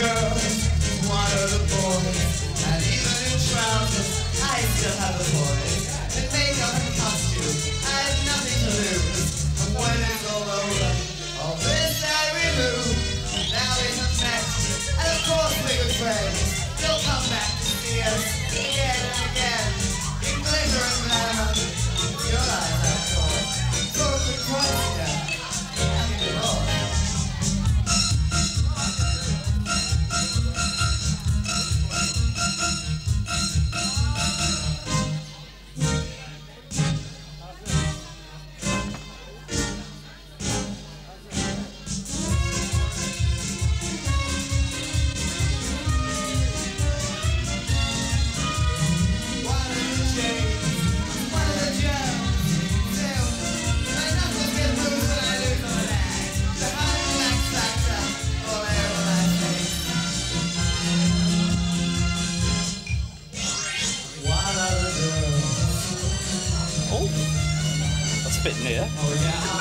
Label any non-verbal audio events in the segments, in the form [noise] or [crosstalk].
girls, bit near.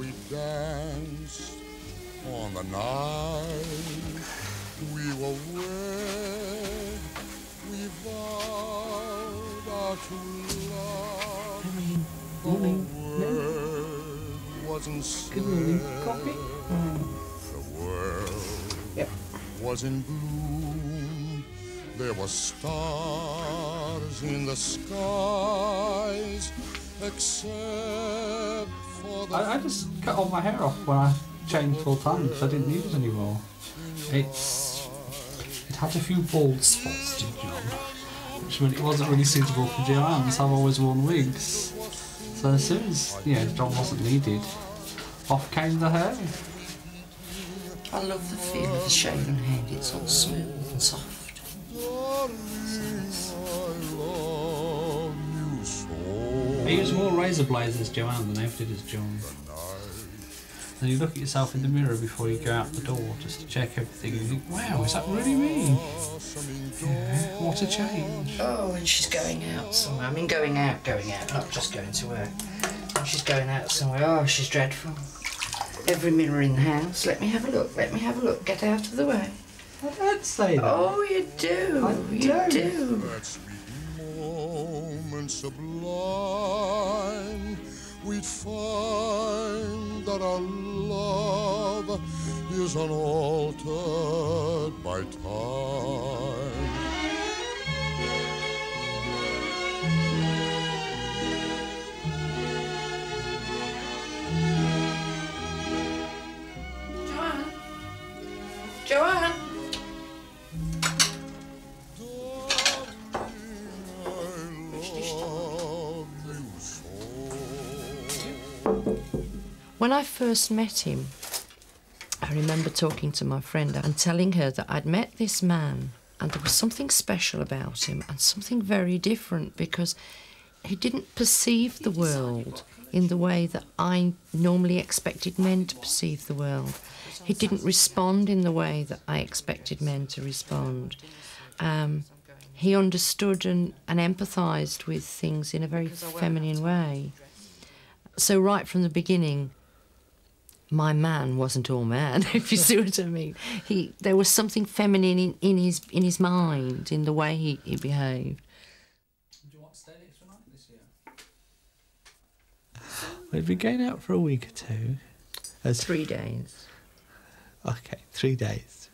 We danced on the night we were wed. We vowed our true love. The word wasn't said. The world was in bloom. There were stars in the skies, except I, I just cut all my hair off when I changed full time because I didn't need it anymore. It's it had a few bald spots to John, which meant it wasn't really suitable for Joanne, I've always worn wigs. So as soon as yeah, John wasn't needed, off came the hair. I love the feel of the shaven head. It's all smooth and soft. He used more razor blades as Joanne than ever did as John. And you look at yourself in the mirror before you go out the door just to check everything and you think, wow, is that really me? Yeah, what a change. Oh, and she's going out somewhere. I mean, going out, going out, not just going to work. And she's going out somewhere. Oh, she's dreadful. Every mirror in the house. Let me have a look. Let me have a look. Get out of the way. I don't say that. Oh, you do. I you don't. do. Moment sublime, we'd find that our love is unaltered by time. When I first met him, I remember talking to my friend and telling her that I'd met this man and there was something special about him and something very different because he didn't perceive the world in the way that I normally expected men to perceive the world. He didn't respond in the way that I expected men to respond. Um, he understood and, and empathised with things in a very feminine way. So right from the beginning, my man wasn't all man, [laughs] if you see what I mean. He there was something feminine in, in his in his mind, in the way he, he behaved. Do you want to stay extra night this year? We've be going out for a week or two. As Three days. Okay, three days.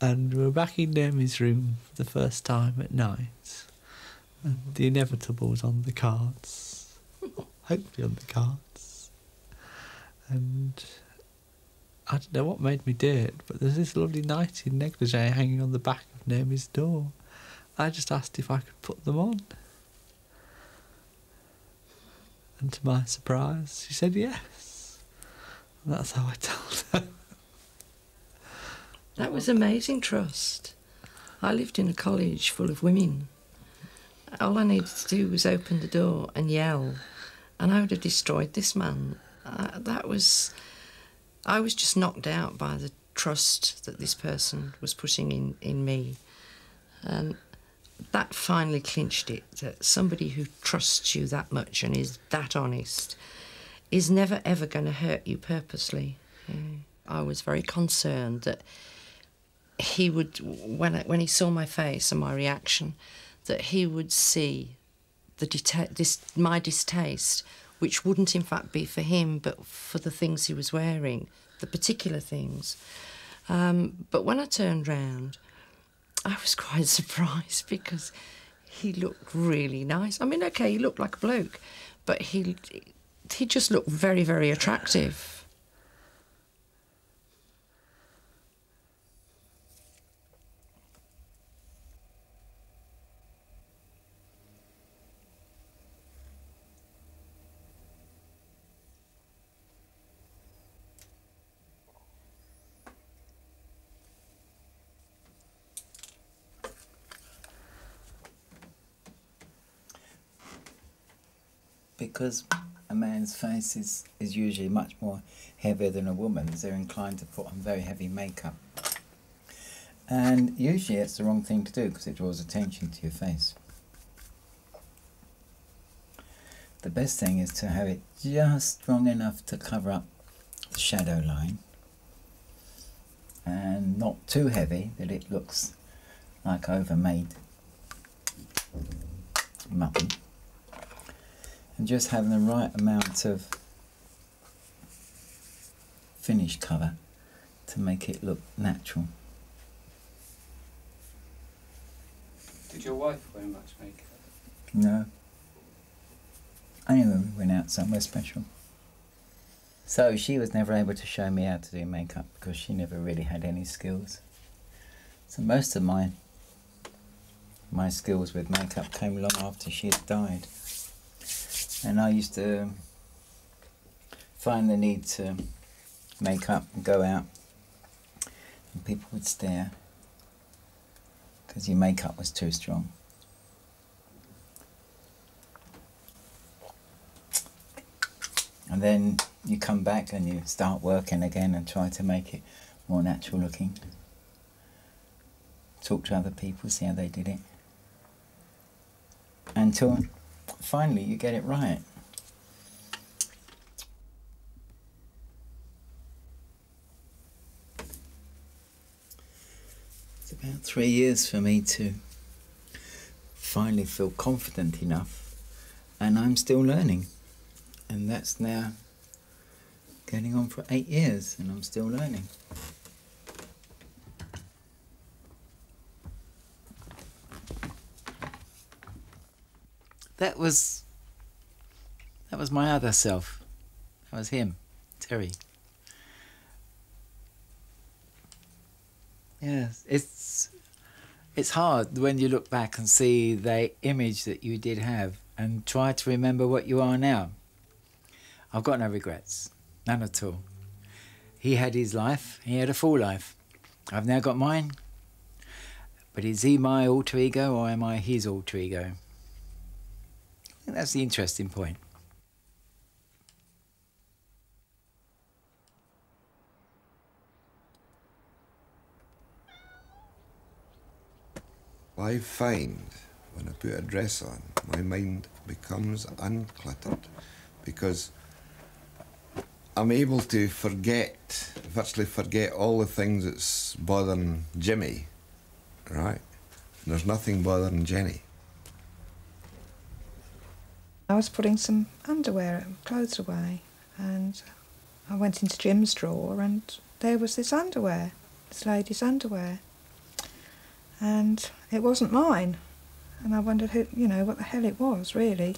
And we're back in Naomi's room for the first time at night. And the inevitable's on the cards. Hopefully on the cards. And I don't know what made me do it, but there's this lovely nightie negligee hanging on the back of Naomi's door. I just asked if I could put them on. And to my surprise, she said yes. And that's how I [laughs] told her. That was amazing trust. I lived in a college full of women. All I needed to do was open the door and yell, and I would have destroyed this man. Uh, that was. I was just knocked out by the trust that this person was putting in, in me. And that finally clinched it that somebody who trusts you that much and is that honest is never ever going to hurt you purposely. I was very concerned that he would when I, when he saw my face and my reaction that he would see the deta- this my distaste which wouldn't in fact be for him but for the things he was wearing the particular things. Um, but when I turned round I was [laughs] quite surprised because he looked really nice. I mean okay he looked like a bloke but he he just looked very very attractive because a man's face is, is usually much more heavier than a woman's, they're inclined to put on very heavy makeup. And usually it's the wrong thing to do because it draws attention to your face. The best thing is to have it just strong enough to cover up the shadow line and not too heavy that it looks like overmade mutton and just having the right amount of finish colour to make it look natural. Did your wife wear much makeup? No. Only when we went out somewhere special. So she was never able to show me how to do makeup because she never really had any skills. So most of my my skills with makeup came long after she had died. And I used to find the need to make up and go out, and people would stare because your makeup was too strong. And then you come back and you start working again and try to make it more natural looking. Talk to other people, see how they did it. Until finally you get it right. It's about three years for me to finally feel confident enough, and I'm still learning. And that's now getting on for eight years, and I'm still learning. That was that was my other self. That was him, Terry. Yes, it's it's hard when you look back and see the image that you did have and try to remember what you are now. I've got no regrets, none at all. He had his life, he had a full life. I've now got mine. But is he my alter ego or am I his alter ego? Think that's the interesting point. I find when I put a dress on, my mind becomes uncluttered because I'm able to forget, virtually forget all the things that's bothering Jimmy, right? And there's nothing bothering Jenny. I was putting some underwear, clothes away, and I went into Jim's drawer, and there was this underwear, this lady's underwear, and it wasn't mine, and I wondered who, you know, what the hell it was, really.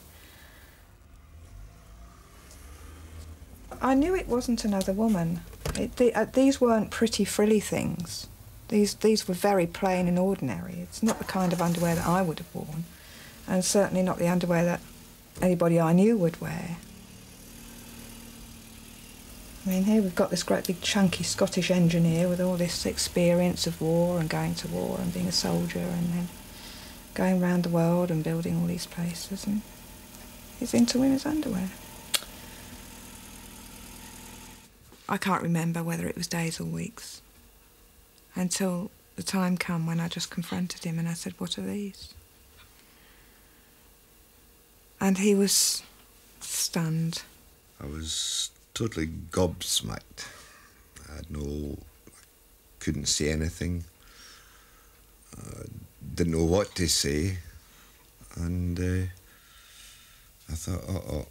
I knew it wasn't another woman. It, the, uh, these weren't pretty frilly things. These these were very plain and ordinary. It's not the kind of underwear that I would have worn, and certainly not the underwear that anybody I knew would wear. I mean, here we've got this great big chunky Scottish engineer with all this experience of war and going to war and being a soldier and then going around the world and building all these places and he's into women's underwear. I can't remember whether it was days or weeks until the time come when I just confronted him and I said, what are these? And he was stunned. I was totally gobsmacked. I had no, couldn't say anything. Uh, didn't know what to say, and uh, I thought, oh, oh,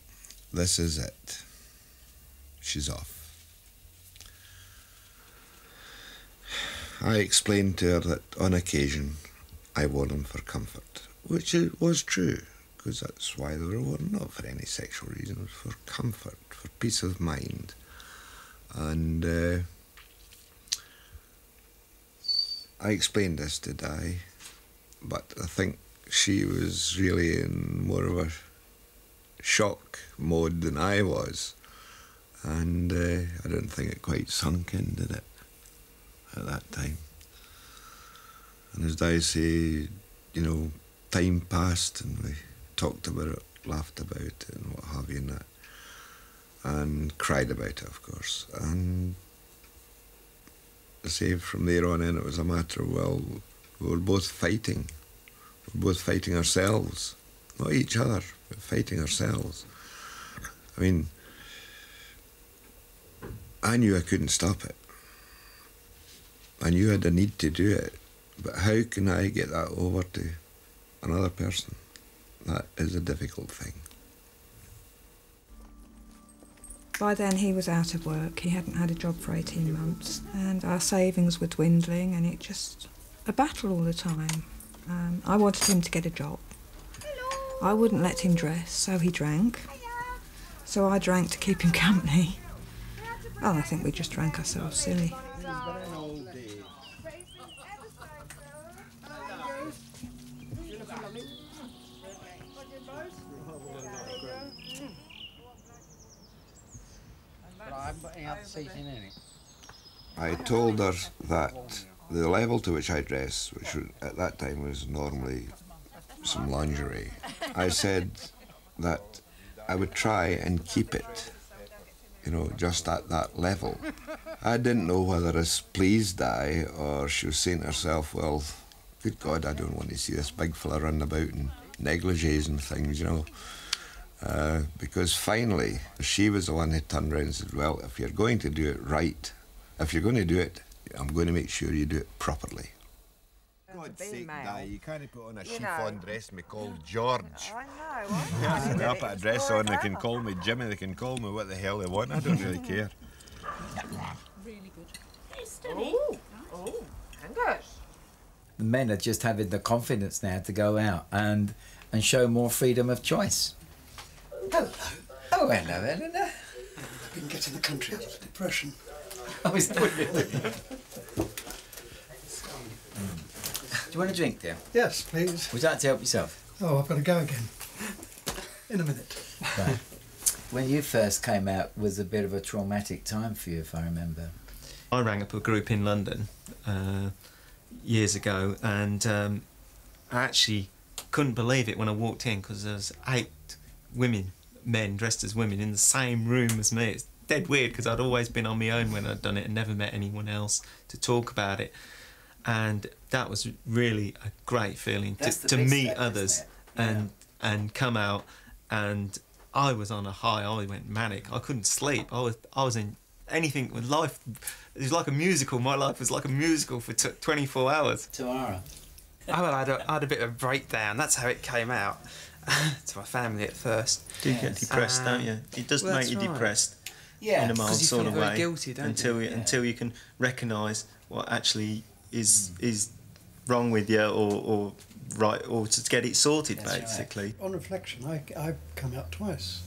this is it. She's off. I explained to her that on occasion I wore them for comfort, which was true, because that's why they were not for any sexual reasons, for comfort, for peace of mind. And uh, I explained this to Di, but I think she was really in more of a shock mode than I was. And uh, I don't think it quite sunk in, did it, at that time. And as Di say, you know, time passed and we talked about it, laughed about it and what have you and. And cried about it, of course. And I say from there on in, it was a matter of, well, we were both fighting. We were both fighting ourselves. Not each other, but fighting ourselves. I mean, I knew I couldn't stop it. I knew I had a need to do it. But how can I get that over to another person? That is a difficult thing. By then he was out of work. He hadn't had a job for 18 months. And our savings were dwindling and it just a battle all the time. Um, I wanted him to get a job. I wouldn't let him dress, so he drank. So I drank to keep him [laughs] company. And I think we just drank ourselves silly. I told her that the level to which I dress, which at that time was normally some lingerie, I said that I would try and keep it, you know, just at that level. I didn't know whether this pleased Di or she was saying to herself, well, good God, I don't want to see this big fella running about in negligees and things, you know. Uh, because finally, she was the one who turned around and said, Well, if you're going to do it right, if you're going to do it, I'm going to make sure you do it properly. God's sake, Di, you can't put on a chiffon dress and be called George. I know. Yeah, [laughs] they put a dress on, they can call me Jimmy, they can call me what the hell they want, I don't really [laughs] care. Really good. Oh, oh, Angus. The men are just having the confidence now to go out and and show more freedom of choice. Hello. Oh, hello, Eleanor. I've been getting the country out of the depression. Oh, is that what? Do you want a drink, dear? Yes, please. Would you like to help yourself? Oh, I've got to go again. In a minute. Right. when you first came out was a bit of a traumatic time for you, if I remember. I rang up a group in London uh, years ago, and um, I actually couldn't believe it when I walked in because there was eight women, men dressed as women, in the same room as me. It's dead weird because I'd always been on my own when I'd done it and never met anyone else to talk about it. and that was really a great feeling That's to, to meet step, others it? and and come out and I was on a high. I went manic. I couldn't sleep. I was I was in anything with life. It was like a musical. My life was like a musical for t- 24 hours. Tamara. I oh, I had, a, I had a bit of a breakdown. That's how it came out [laughs] to my family at first. Do you get depressed, Um, don't you? It does well, make you right. depressed Yeah. in a mild 'Cause you sort feel of very way guilty, don't until you? you, Yeah. until you can recognise what actually is is wrong with you or, or right or to get it sorted That's right. basically. On reflection, I, I've come out twice.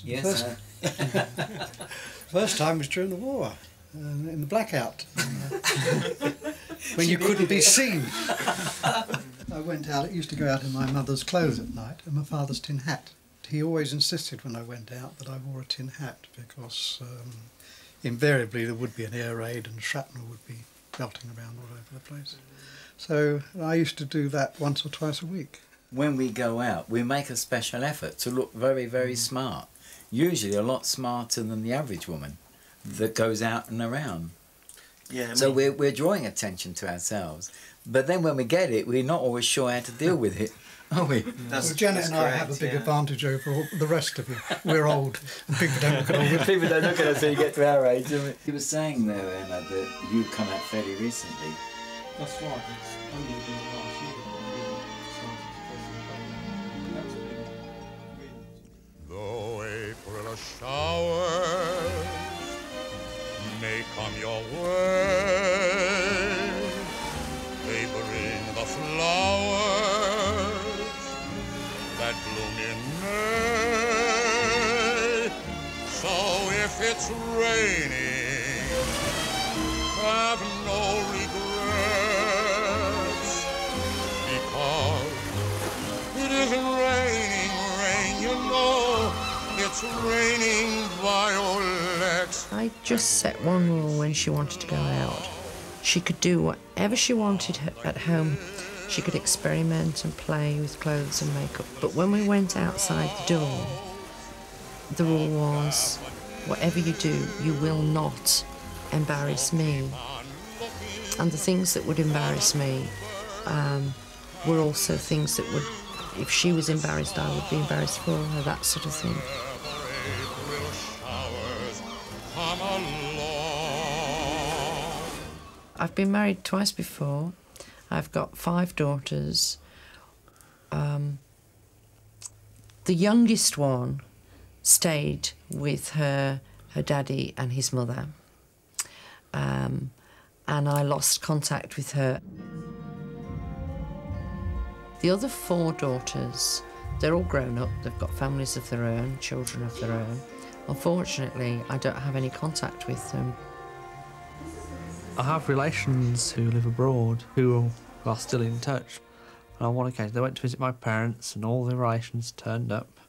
Yes. First- uh, [laughs] First time was during the war, uh, in the blackout, [laughs] when you couldn't be seen. I went out, I used to go out in my mother's clothes at night and my father's tin hat. He always insisted when I went out that I wore a tin hat because um, invariably there would be an air raid and shrapnel would be belting around all over the place. So I used to do that once or twice a week. when we go out, we make a special effort to look very, very smart. Usually a lot smarter than the average woman that goes out and around. Yeah. So we're, we're drawing attention to ourselves. But then when we get it, we're not always sure how to deal with it, [laughs] are we? That's- Well, Janet that's and I have a big yeah. advantage over all, the rest of you. We're old, and people don't look at older. [laughs] People don't look at us until you get to our age. do we? You were saying there, Emma, that you come out fairly recently. That's right. It's only been last year that I really started to Though April showers may come your way, they bring the flowers that bloom in May. So if it's raining, have no regrets, It's raining violets. I just set one rule when she wanted to go out. She could do whatever she wanted at home. She could experiment and play with clothes and makeup. But when we went outside the door, the rule was whatever you do, you will not embarrass me. And the things that would embarrass me um, were also things that would, if she was embarrassed, I would be embarrassed for her, that sort of thing. April showers come along. I've been married twice before. I've got five daughters. Um, the youngest one stayed with her her daddy and his mother, um, and I lost contact with her. The other four daughters, they're all grown up. They've got families of their own, children of their own. Unfortunately, I don't have any contact with them. I have relations who live abroad who are still in touch. And on one occasion, they went to visit my parents, and all the relations turned up.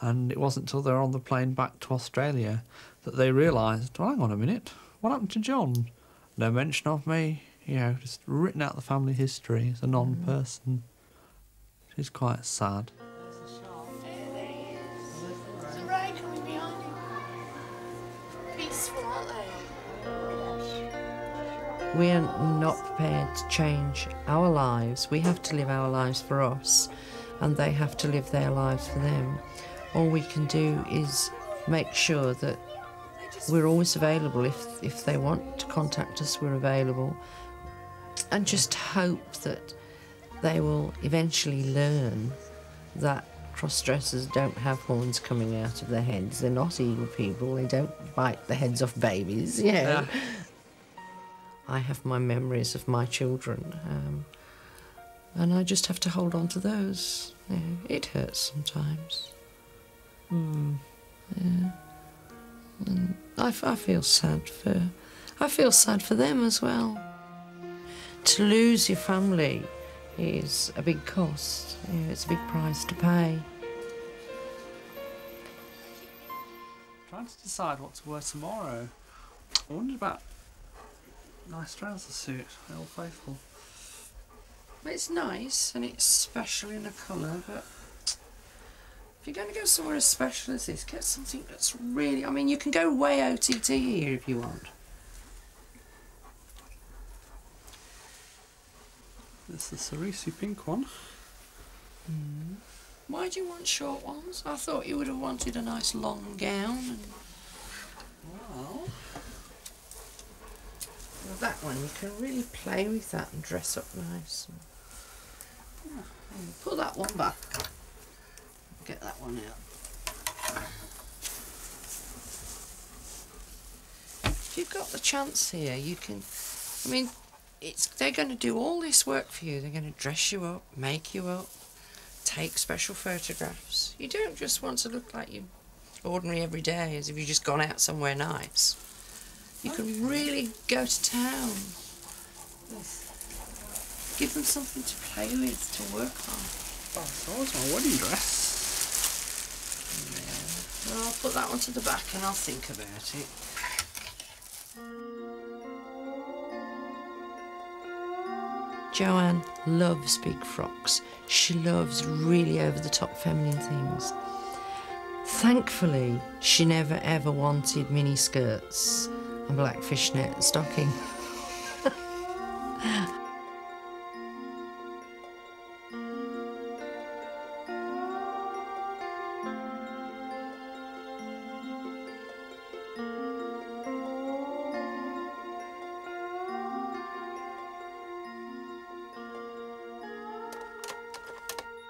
And it wasn't until they were on the plane back to Australia that they realised, well, hang on a minute, what happened to John? No mention of me, you know, just written out the family history as a non person. It's quite sad. We are not prepared to change our lives. We have to live our lives for us, and they have to live their lives for them. All we can do is make sure that we're always available. If, if they want to contact us, we're available. And just hope that they will eventually learn that cross dressers don't have horns coming out of their heads. They're not evil people. They don't bite the heads off babies. Know. Yeah. I have my memories of my children, um, and I just have to hold on to those. Yeah, it hurts sometimes. Hmm. Yeah. And I, f- I feel sad for, I feel sad for them as well. To lose your family is a big cost. You know, it's a big price to pay. Trying to decide what to wear tomorrow. I wondered about nice trouser suit, Old Faithful. It's nice and it's special in a colour, but if you're going to go somewhere as special as this, get something that's really. I mean, you can go way OTT here if you want. There's the cerise pink one. Hmm. Why do you want short ones? I thought you would have wanted a nice long gown. Well, that one you can really play with that and dress up nice. And... Put that one back. Get that one out. If you've got the chance here, you can. I mean, it's they're going to do all this work for you. They're going to dress you up, make you up, take special photographs. You don't just want to look like you ordinary every day, as if you've just gone out somewhere nice. You can really go to town. Give them something to play with, to work on. Oh, so it's my wedding dress. Well, I'll put that one to the back and I'll think about it. Joanne loves big frocks. She loves really over the top feminine things. Thankfully, she never ever wanted mini skirts and black fishnet stocking.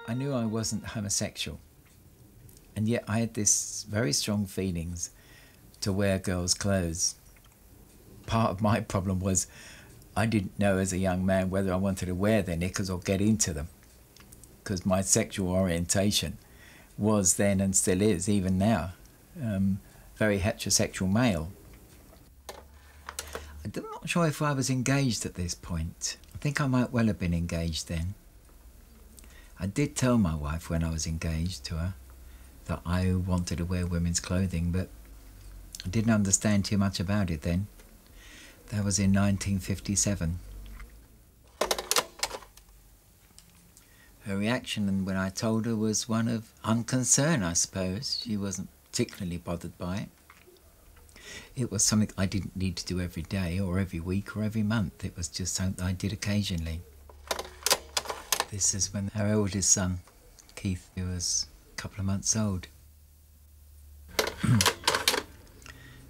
I knew I wasn't homosexual, and yet I had this very strong feelings to wear girls' clothes. Part of my problem was I didn't know as a young man whether I wanted to wear their knickers or get into them, because my sexual orientation was then and still is, even now, um, very heterosexual male. I'm not sure if I was engaged at this point. I think I might well have been engaged then. I did tell my wife when I was engaged to her that I wanted to wear women's clothing, but I didn't understand too much about it then. That was in 1957. Her reaction when I told her was one of unconcern, I suppose. She wasn't particularly bothered by it. It was something I didn't need to do every day or every week or every month. It was just something I did occasionally. This is when our eldest son, Keith, was a couple of months old. [clears throat]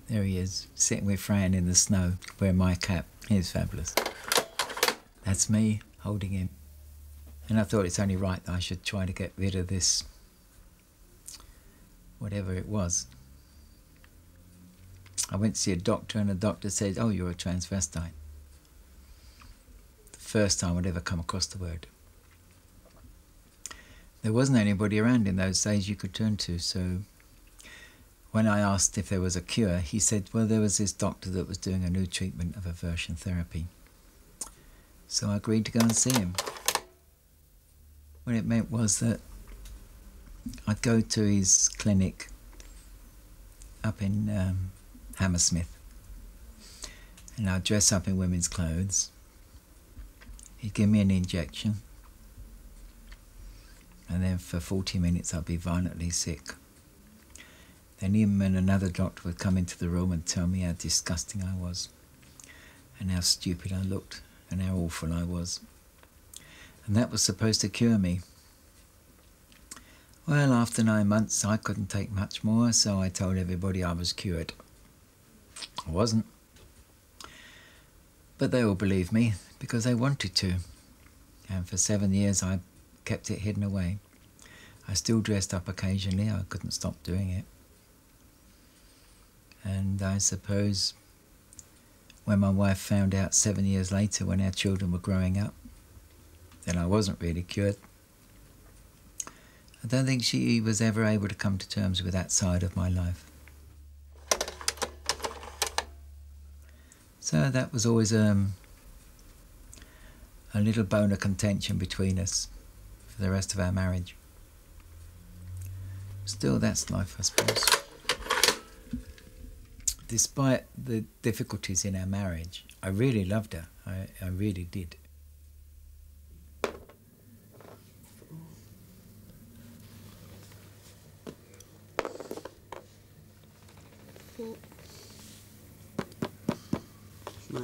there he is, sitting with Fran in the snow, wearing my cap. He's fabulous. That's me holding him. And I thought it's only right that I should try to get rid of this, whatever it was. I went to see a doctor, and the doctor said, Oh, you're a transvestite. The first time I'd ever come across the word. There wasn't anybody around in those days you could turn to, so when I asked if there was a cure, he said, Well, there was this doctor that was doing a new treatment of aversion therapy. So I agreed to go and see him. What it meant was that I'd go to his clinic up in um, Hammersmith and I'd dress up in women's clothes. He'd give me an injection and then for 40 minutes I'd be violently sick. Then him and another doctor would come into the room and tell me how disgusting I was, and how stupid I looked, and how awful I was. And that was supposed to cure me. Well, after nine months, I couldn't take much more, so I told everybody I was cured. I wasn't. But they all believed me because they wanted to. And for seven years, I kept it hidden away. I still dressed up occasionally, I couldn't stop doing it. And I suppose when my wife found out seven years later, when our children were growing up, then I wasn't really cured. I don't think she was ever able to come to terms with that side of my life. So that was always um, a little bone of contention between us for the rest of our marriage. Still, that's life, I suppose. Despite the difficulties in our marriage, I really loved her. I, I really did.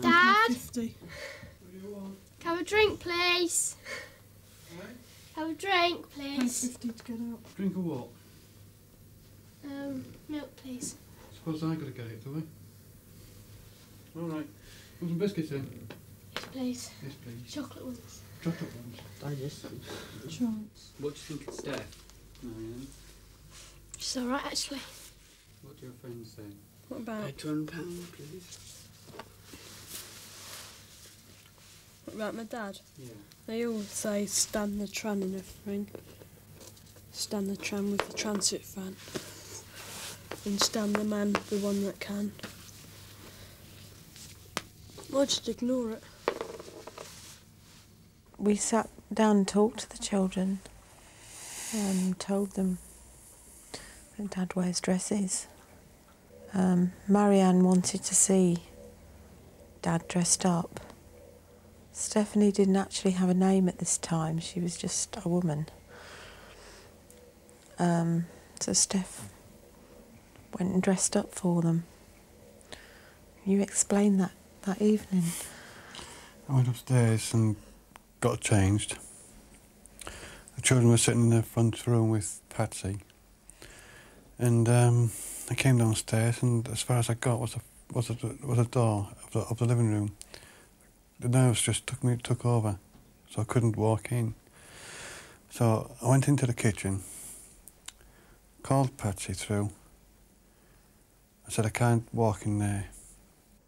Dad, have a drink, please. Have a drink, please. to get out. Drink of what? Um, milk, please. Suppose I gotta get it, do I? All right. Want some biscuits in? Yes, please. Yes, please. Chocolate ones. Chocolate ones. Digestive. What do you think of Steph? Marianne? She's all right, actually. What do your friends say? What about? Twenty pound, please. What about my dad? Yeah. They all say stand the tram and everything. Stand the tram with the transit van. And stand the man, the one that can. I just ignore it. we sat down and talked to the children and told them that Dad wears dresses. Um, Marianne wanted to see Dad dressed up. Stephanie didn't actually have a name at this time, she was just a woman. Um, so Steph went and dressed up for them. You explained that that evening. I went upstairs and got changed. The children were sitting in the front room with Patsy. And um, I came downstairs, and as far as I got was a was a was a door of the, of the living room. The nerves just took me took over, so I couldn't walk in. So I went into the kitchen, called Patsy through. I said I can't walk in there,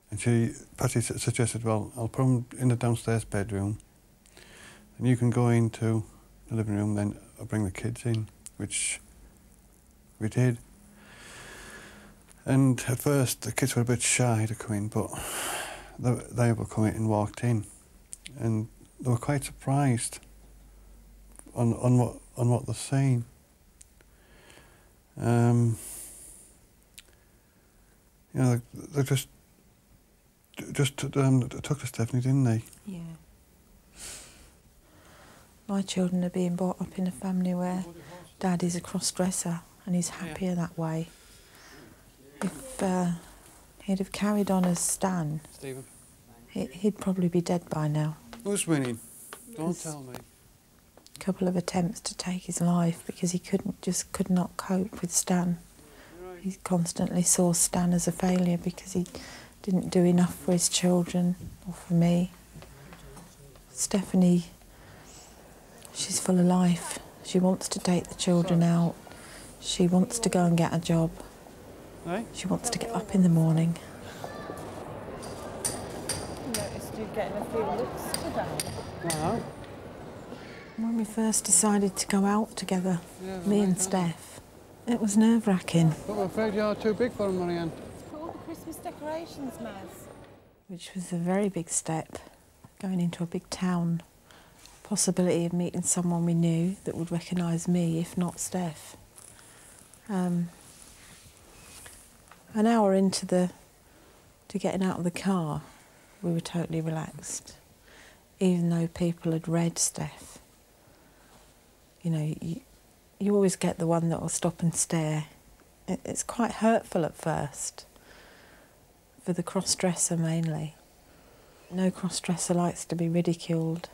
and she Patsy su- suggested, well, I'll put him in the downstairs bedroom, and you can go into the living room. Then I'll bring the kids in, which we did. And at first, the kids were a bit shy to come in, but they, they were coming and walked in, and they were quite surprised on on what on what they're seeing. Um, you know, they, they just just um, took to Stephanie, didn't they? Yeah. My children are being brought up in a family where dad is a cross dresser and he's happier that way. If uh, he'd have carried on as Stan, Stephen. he, he'd probably be dead by now. Who's winning? Don't Yes. tell me. A couple of attempts to take his life because he couldn't just could not cope with Stan. He constantly saw Stan as a failure because he didn't do enough for his children or for me. Stephanie, she's full of life. She wants to take the children out. She wants to go and get a job. Right? She wants to get up in the morning. Noticed you getting a few looks today. No. When we first decided to go out together, Yeah, me and Steph, it was nerve wracking. But I'm afraid you're too big for them, Marianne. Put all the Christmas decorations, Maz. which was a very big step, going into a big town. Possibility of meeting someone we knew that would recognise me, if not Steph. Um, an hour into the to getting out of the car, we were totally relaxed, even though people had read Steph. You know, you, you always get the one that will stop and stare. It, it's quite hurtful at first for the cross dresser mainly. No cross dresser likes to be ridiculed.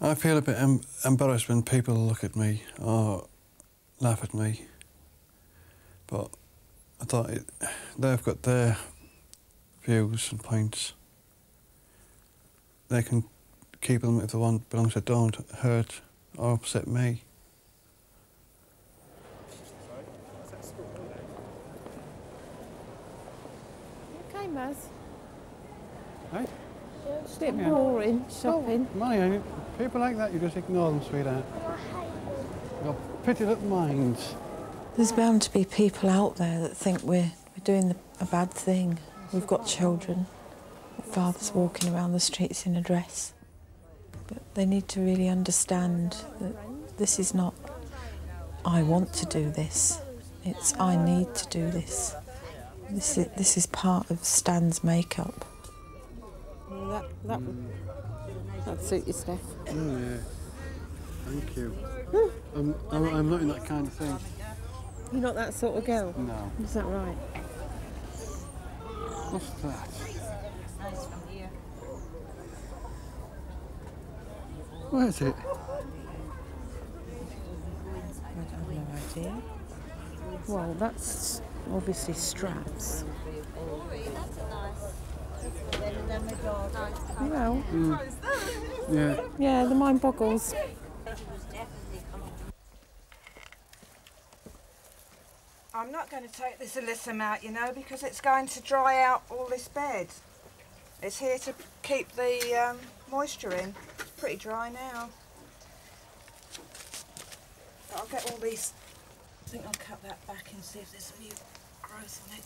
I feel a bit em- embarrassed when people look at me or laugh at me. But I thought it, they've got their views and points. They can keep them if they want, but long as they don't hurt or upset me. Okay, Maz. Right? It's a bit boring shopping. Marianne, people like that, you just ignore them, sweetheart. Your pretty little minds. There's bound to be people out there that think we're, we're doing the, a bad thing. We've got children. Father's walking around the streets in a dress. But they need to really understand that this is not, I want to do this. It's, I need to do this. This is, this is part of Stan's makeup. Well, that, that would that'd suit you, Steph. Oh, yeah. Thank you. Hmm. I'm, I'm, I'm not in that kind of thing. You're not that sort of girl? No. Is that right? What's that? Where is it? I have no idea. Well, that's obviously straps. Well, Yeah. yeah, the mind boggles. I'm not going to take this alyssum out, you know, because it's going to dry out all this bed. It's here to keep the um, moisture in. Pretty dry now. But I'll get all these. I think I'll cut that back and see if there's new growth on it.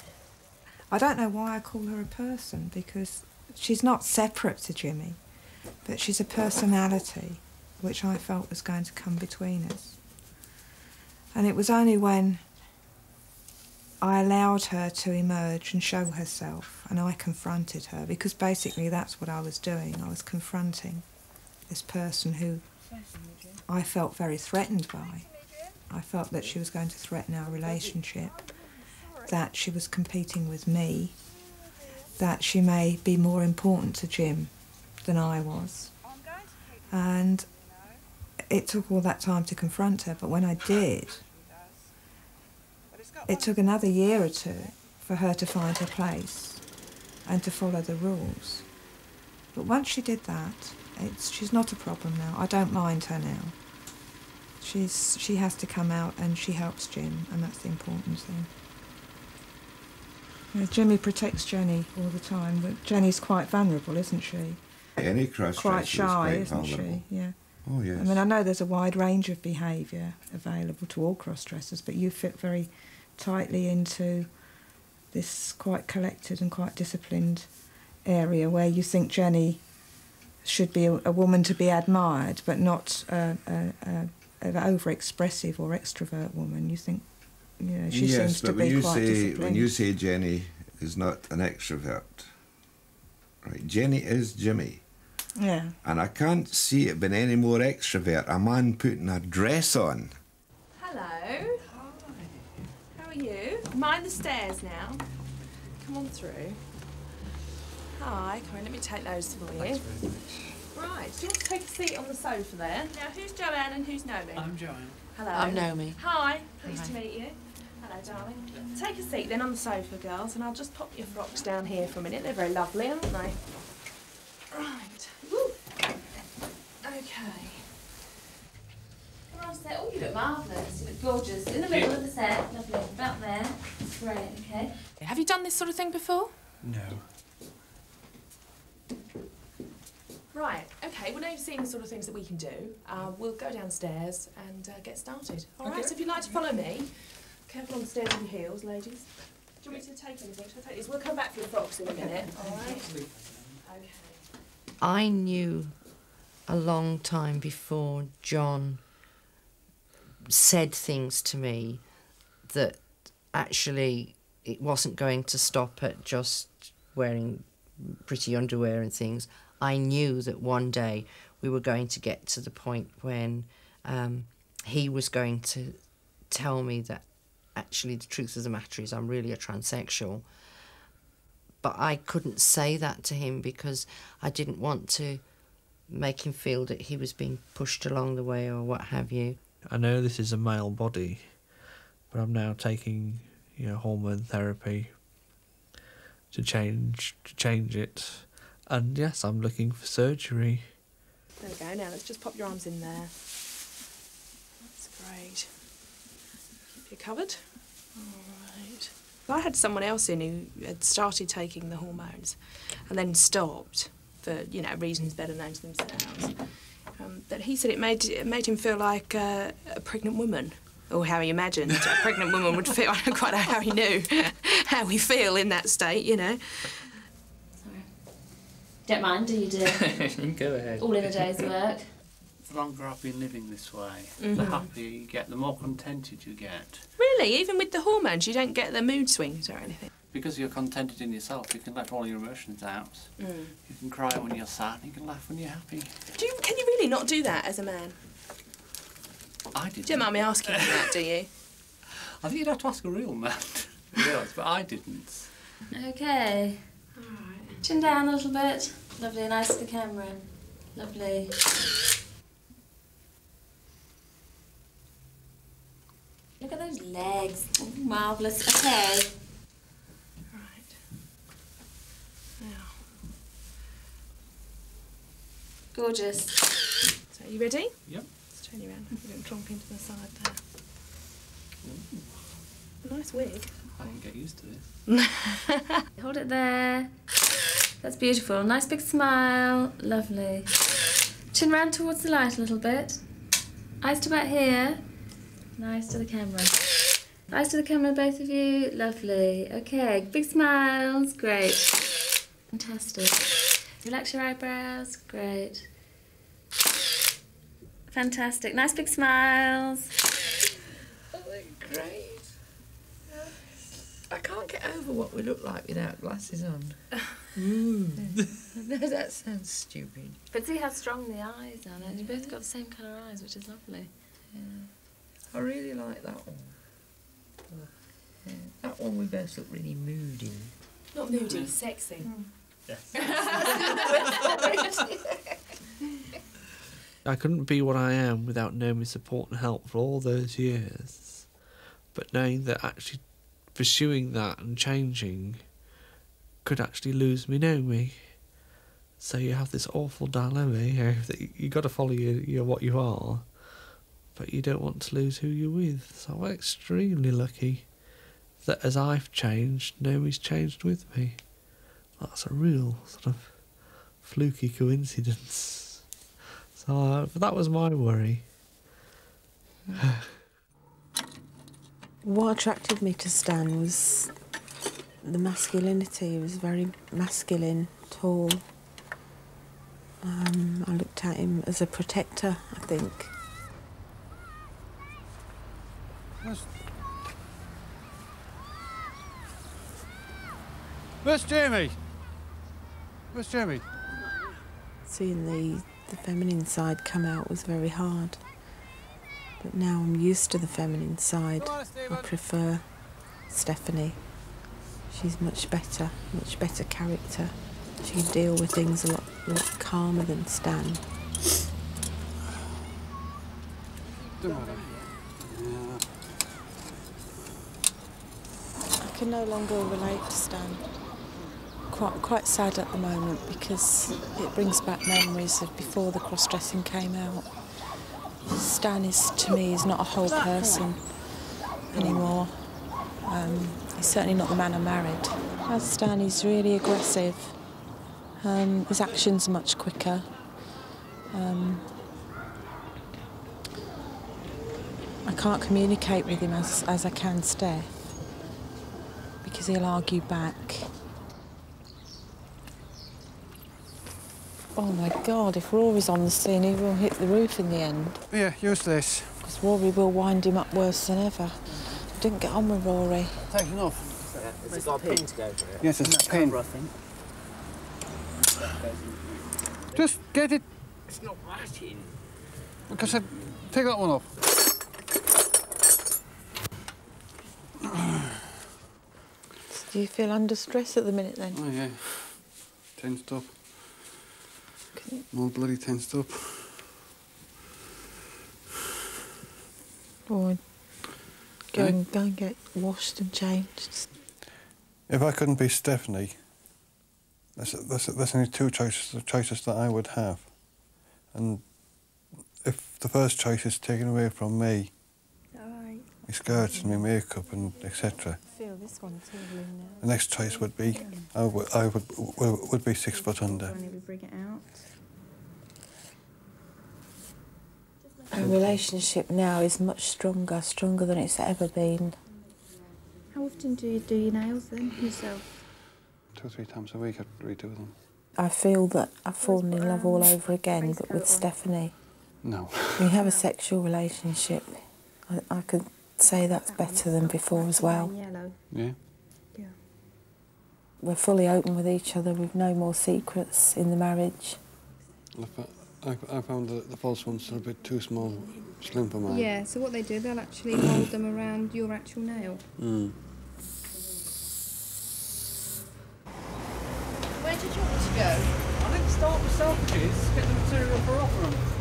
I don't know why I call her a person because she's not separate to Jimmy, but she's a personality which I felt was going to come between us. And it was only when I allowed her to emerge and show herself, and I confronted her because basically that's what I was doing. I was confronting this person who I felt very threatened by. I felt that she was going to threaten our relationship, that she was competing with me, that she may be more important to Jim than I was. And it took all that time to confront her, but when I did, it took another year or two for her to find her place and to follow the rules. But once she did that, it's, she's not a problem now. I don't mind her now. She's, she has to come out and she helps Jim, and that's the important thing. Yeah, Jimmy protects Jenny all the time, but Jenny's quite vulnerable, isn't she? Any cross Quite shy, isn't she? Yeah. Oh, yes. I mean, I know there's a wide range of behaviour available to all cross-dressers, but you fit very tightly into this quite collected and quite disciplined area where you think Jenny should be a, a woman to be admired, but not a, a, a, an over-expressive or extrovert woman. You think, you know, she yes, seems but to when be you quite say disciplined. when you say Jenny is not an extrovert, right? Jenny is Jimmy, yeah. and I can't see it being any more extrovert. A man putting a dress on. Hello. Hi. How are you? Mind the stairs now. Come on through. Hi, come on, let me take those for you. Right, do you want to take a seat on the sofa there? Now, who's Joanne and who's Naomi? I'm Joanne. Hello. I'm Naomi. Hi, pleased to meet you. Hello, darling. Take a seat then on the sofa, girls, and I'll just pop your frocks down here for a minute. They're very lovely, aren't they? Right. Woo. Okay. Come on, set. Oh, you look marvellous. You look gorgeous. In the middle of the set. Lovely. About there. Great, okay. Have you done this sort of thing before? No. Right, okay, well now you've seen the sort of things that we can do. Uh, we'll go downstairs and uh, get started. All right, Okay. so if you'd like to follow me, careful on the stairs with your heels, ladies. Do you want me to take anything? Shall I take these? We'll come back for your frocks in a minute, all right? Okay. I knew a long time before John said things to me that actually it wasn't going to stop at just wearing pretty underwear and things. I knew that one day we were going to get to the point when um, he was going to tell me that actually the truth of the matter is I'm really a transsexual. But I couldn't say that to him because I didn't want to make him feel that he was being pushed along the way or what have you. I know this is a male body, but I'm now taking you know hormone therapy to change to change it, and yes, I'm looking for surgery. There we go. Now let's just pop your arms in there. That's great. Keep you covered. All right. I had someone else in who had started taking the hormones and then stopped for you know reasons better known to themselves. Um, that he said it made it made him feel like uh, a pregnant woman. Or how he imagined a pregnant woman would feel. [laughs] I don't quite know how he knew how we feel in that state, you know. Don't mind, do you, dear? [laughs] Go ahead. All in a day's work. The longer I've been living this way, the Mhm. happier you get, the more contented you get. Really, even with the hormones, you don't get the mood swings or anything. Because you're contented in yourself, you can let all your emotions out. Mm. You can cry when you're sad, you can laugh when you're happy. Do you, can you really not do that as a man? I didn't. Don't mind me asking you that, do you? [laughs] I think you'd have to ask a real man, [laughs] but I didn't. Okay. All right. Chin down a little bit. Lovely, nice to the camera. Lovely. Look at those legs. Oh, marvellous. Okay. Right. Now. Gorgeous. So, are you ready? Yep. Turn you around. You don't clonk into the side there. Nice wig. I didn't get used to this. [laughs] Hold it there. That's beautiful. Nice big smile. Lovely. Chin round towards the light a little bit. Eyes to about here. Nice to the camera. Eyes to the camera, both of you. Lovely. Okay, big smiles. Great. Fantastic. Relax your eyebrows. Great. Fantastic. Nice big smiles. Oh, they're great. I can't get over what we look like without glasses on. Mm. [laughs] no, that sounds stupid. But see how strong the eyes are. now. You've both got the same colour eyes, which is lovely. I really like that one. Yeah. That one we both look really moody. Not moody, sexy. Mm. [laughs] [laughs] I couldn't be what I am without Naomi's support and help for all those years. But knowing that actually pursuing that and changing could actually lose me Naomi. So you have this awful dilemma here [laughs] that you, you got to follow your, your what you are, but you don't want to lose who you're with. So I'm extremely lucky that as I've changed, Naomi's changed with me. That's a real sort of fluky coincidence. So uh, that was my worry. What attracted me to Stan was the masculinity. He was very masculine, tall. Um, I looked at him as a protector, I think. Where's, where's Jamie? Where's Jamie? Seeing the, the feminine side come out was very hard. But now I'm used to the feminine side. I prefer Stephanie. She's much better, much better character. She can deal with things a lot, lot calmer than Stan. I can no longer relate to Stan. Quite, quite sad at the moment because it brings back memories of before the cross-dressing came out. Stan is, to me, is not a whole person anymore. Um, he's certainly not the man I married. As Stan, he's really aggressive. Um, his actions are much quicker. Um, I can't communicate with him as, as I can Steph because he'll argue back. Oh my God, if Rory's on the scene, he will hit the roof in the end. Yeah, use this. Because Rory will wind him up worse than ever. I didn't get on with Rory. Taken off. Has it got a pin to go for it? Yes, it's a pin. I think. Just get it. It's not ratting. Like I said, take that one off. Do you feel under stress at the minute then? Oh yeah. Tensed up. More bloody tensed up. Or go, Eh? and, go and get washed and changed? If I couldn't be Stephanie, there's, there's, there's only two choices, choices that I would have. And if the first choice is taken away from me, Alright. my skirts and my makeup and etc., feel this one tingling now. the next choice would be I would, I would, would, would be six foot under. bring it out. Our relationship now is much stronger, stronger than it's ever been. How often do you do your nails then yourself? Two or three times a week I'd redo them. I feel that I've fallen in love all over again, but with Stephanie. No. We have a [laughs] sexual relationship. I, I could say that's better than before as well. Yellow. Yeah? We're fully open with each other. We've no more secrets in the marriage. I fo- I, I found that the false ones are a bit too small, slim for mine. Yeah, so what they do, they'll actually hold them around your actual nail. Mm. Where did you want to go? I think start with Selfridges, get the material for Rotherham.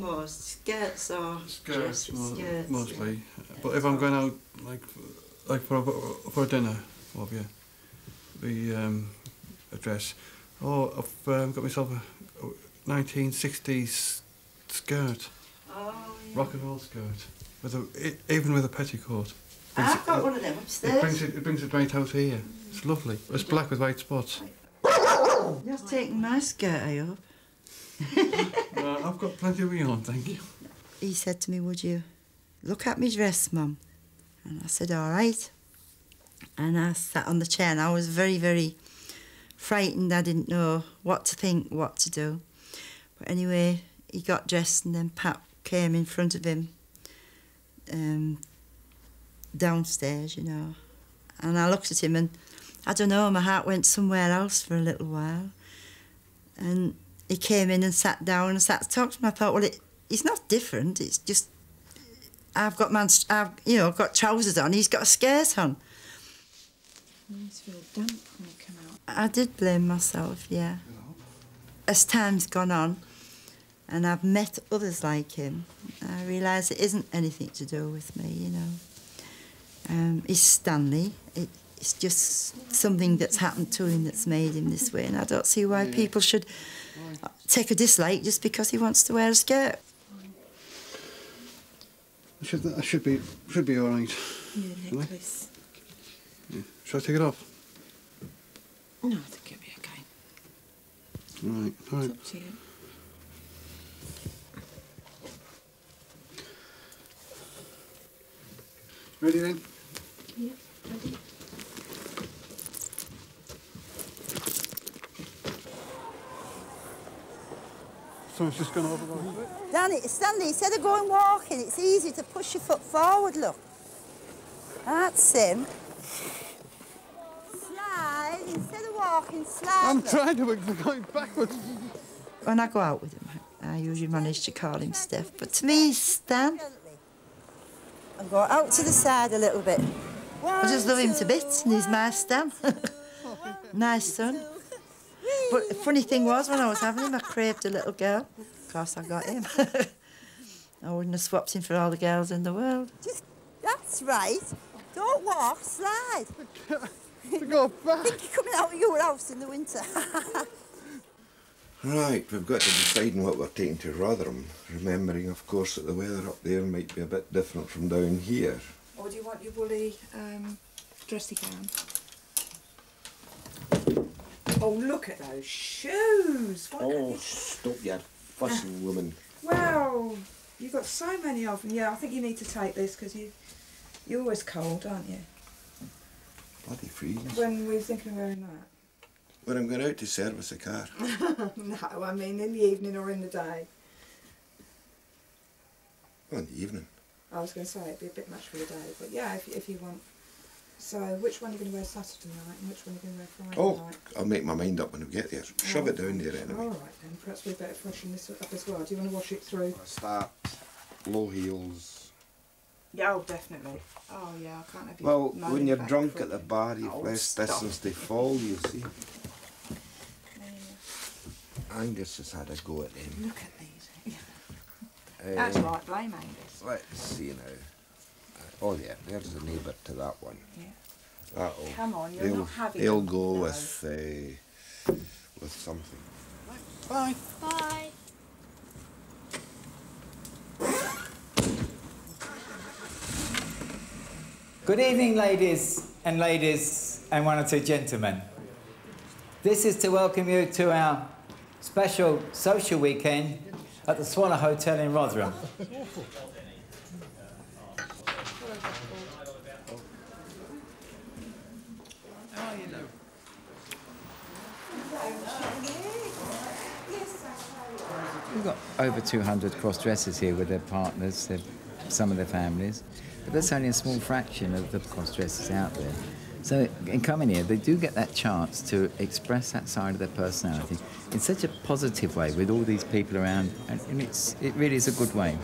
Do you go for most? Skirts or Skirts, Skirts. mostly. But if I'm going out, like, like for a, for dinner, you, the um, a dress. Oh, I've um, got myself a, a 1960s skirt, Oh, rock and roll skirt, with a e- even with a petticoat. I've got it- one of them It upstairs. brings it, it brings it right out here. It's lovely. It's black with white spots. You're taking my skirt, I hope. [laughs] Uh, I've got plenty of me on, thank you. He said to me, Would you look at me dress, Mum? And I said, All right. And I sat on the chair and I was very, very frightened. I didn't know what to think, what to do. But anyway, he got dressed and then Pat came in front of him um, downstairs, you know. And I looked at him and I don't know, my heart went somewhere else for a little while. And he came in and sat down and sat to talk to me. I thought, well, it, it's not different. It's just I've got man, I've you know got trousers on. He's got a skirt on. It's feel damp when you come out. I did blame myself, yeah. As time's gone on, and I've met others like him, I realise it isn't anything to do with me, you know. Um, he's Stanley. It, it's just something that's happened to him that's made him this way, and I don't see why people should take a dislike just because he wants to wear a skirt. I should, I should be, should be all right. Your Shall I? necklace. Yeah. Shall I take it off? No, I think it'll be okay. Right, all right. It's up to you. Ready then? Yeah, ready. Someone's just gone over a little bit. Danny, Stanley, instead of going walking, it's easy to push your foot forward, look. That's him. Slide, instead of walking, slide. I'm look. trying to, but they're going backwards. When I go out with him, I usually manage to call him Steph, but to me, he's Stan. And go out to the side a little bit. I just love him to bits, and he's my Stan. [laughs] nice son. But the funny thing was, when I was having him, I craved a little girl. Of course, I got him. [laughs] I wouldn't have swapped him for all the girls in the world. That's right. Don't walk, slide. [laughs] to go back. think you're coming out of your house in the winter. [laughs] Right, we've got to decide on what we're taking to Rotherham, remembering, of course, that the weather up there might be a bit different from down here. Or do you want your woolly um, dressy gown? Oh, look at those shoes! What Oh, stop your fussing, ah. woman. Wow, you've got so many of them. Yeah, I think you need to take this because you, you're always cold, aren't you? Bloody freeze. When we were thinking of wearing that. When I'm going out to service a car. [laughs] no, I mean in the evening or in the day. Well, in the evening. I was going to say it'd be a bit much for the day, but yeah, if, if you want. So, which one are you going to wear Saturday night and which one are you going to wear Friday Oh, night? I'll make my mind up when we get there. Shove Oh, it down there anyway. All right then, perhaps we'd better freshen this up as well. Do you want to wash it through? Start low heels. Yeah, oh, definitely. Oh yeah, I can't have you. Well, when you're drunk at the bar, you've Oh, less stop. distance to fall, you see. Angus has had a go at him. Look at these. Uh, [laughs] That's right, blame Angus. Let's see now. Uh, oh yeah, there's the neighbour to that one. Yeah. That'll. Come on, you're he'll, not having He'll go No. with uh, with something. Bye. Bye. Good evening, ladies and ladies and one or two gentlemen. This is to welcome you to our special social weekend at the Swallow Hotel in Rotherham. We've got over 200 cross-dressers here with their partners, their, some of their families, but that's only a small fraction of the cross-dressers out there. So in coming here, they do get that chance to express that side of their personality in such a positive way with all these people around, and, it's, it really is a good way.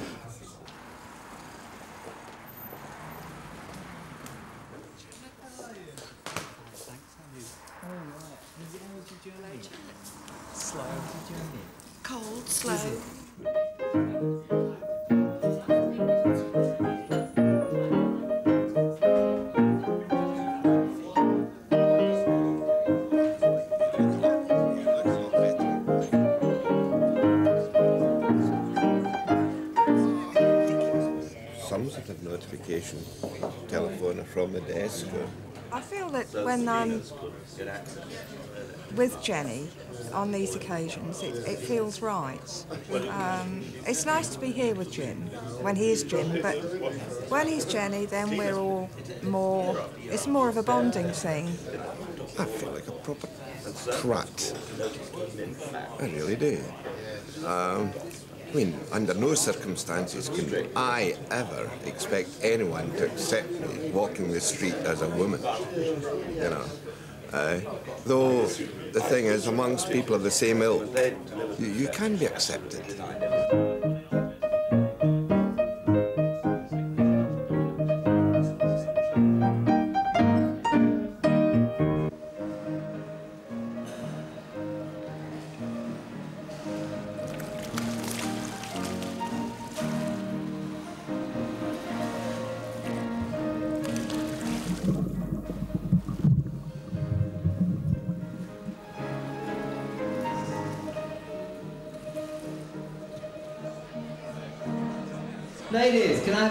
Occasions, it, it feels right. Um, it's nice to be here with Jim when he is Jim, but when he's Jenny, then we're all more. It's more of a bonding thing. I feel like a proper prat. I really do. Um, I mean, under no circumstances can I ever expect anyone to accept me walking the street as a woman. You know. Uh, though the thing is, amongst people of the same ilk, you, you can be accepted.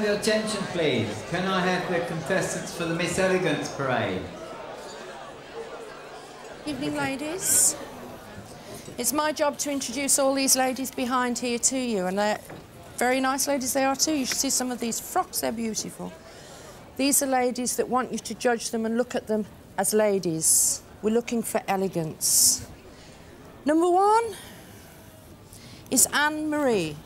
Have your attention, please? Can I have the contestants for the Miss Elegance Parade? Evening, ladies. It's my job to introduce all these ladies behind here to you, and they're very nice ladies they are too. You should see some of these frocks, they're beautiful. These are ladies that want you to judge them and look at them as ladies. We're looking for elegance. Number one is Anne Marie.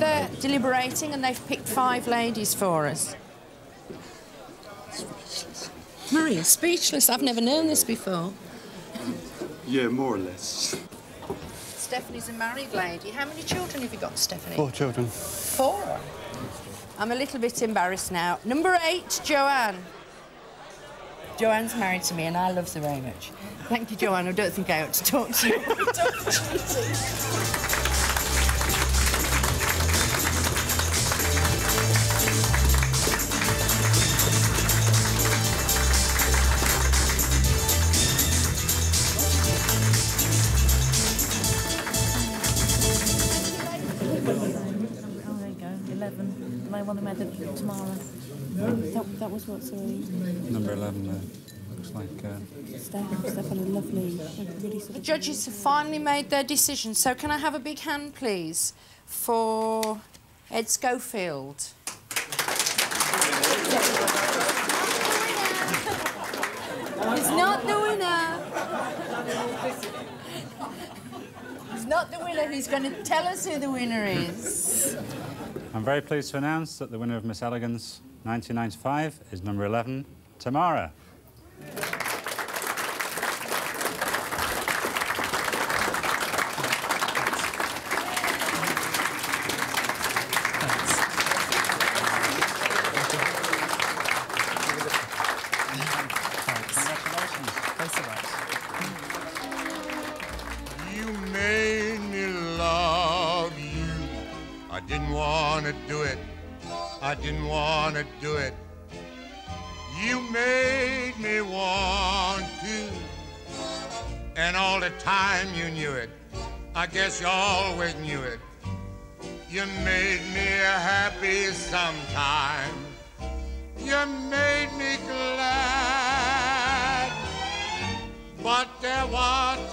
Have finished deliberating and they've picked five ladies for us. Maria, speechless. I've never known this before. Yeah, more or less. Stephanie's a married lady. How many children have you got, Stephanie? Four children. Four. I'm a little bit embarrassed now. Number eight, Joanne. Joanne's married to me and I love her very much. Thank you, Joanne. I don't think I ought to talk to you. [laughs] [laughs] 11. And I them added tomorrow. That, that was what, sorry? Number 11 uh, looks like. Uh, Steph, Steph had a lovely, really sort The of... judges have finally made their decision, so can I have a big hand, please, for Ed Schofield? He's not the winner. He's not the winner. He's going to tell us who the winner is. I'm very pleased to announce that the winner of Miss Elegance 1995 is number 11, Tamara. guess you always knew it. You made me happy sometime. You made me glad. But there was